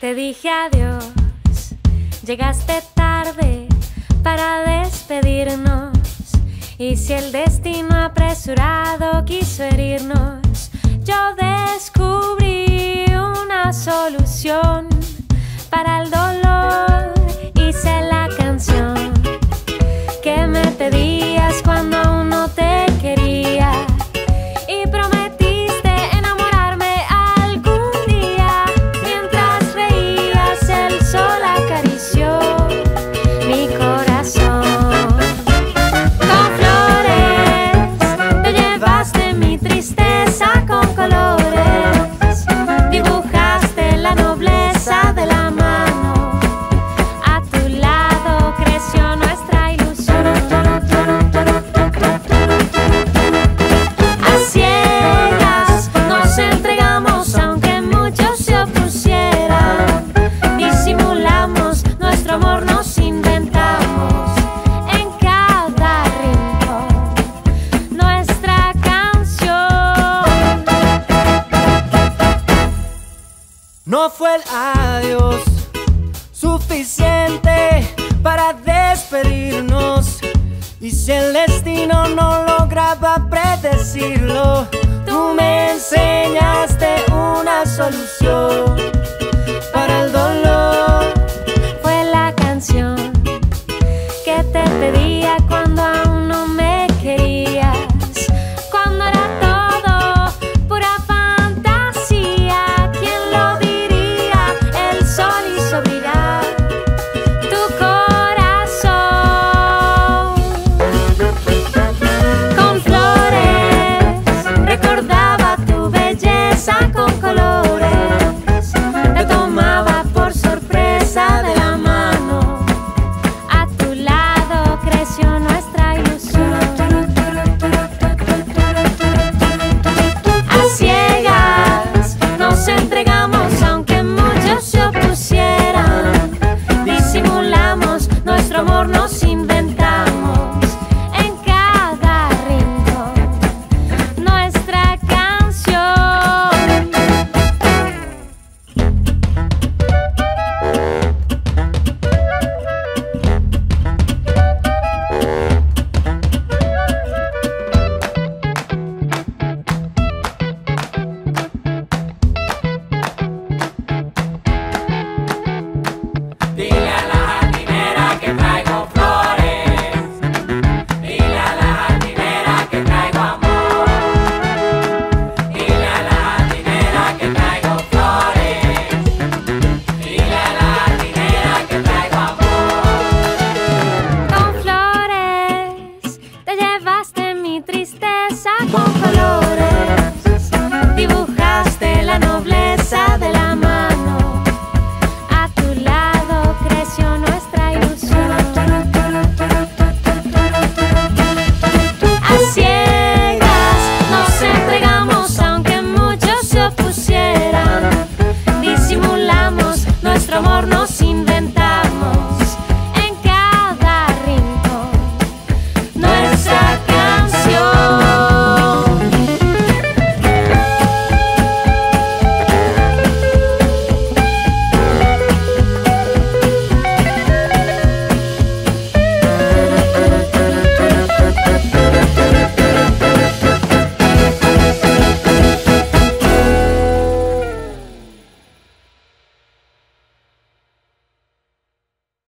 te dije adiós, llegaste tarde para despedirnos. Y si el destino apresurado quiso herirnos, yo descubrí una solución para el dolor. No fue el adiós suficiente para despedirnos. Y si el destino no lograba predecirlo, tú me enseñaste una solución. amor nos invita. amor nos inventa.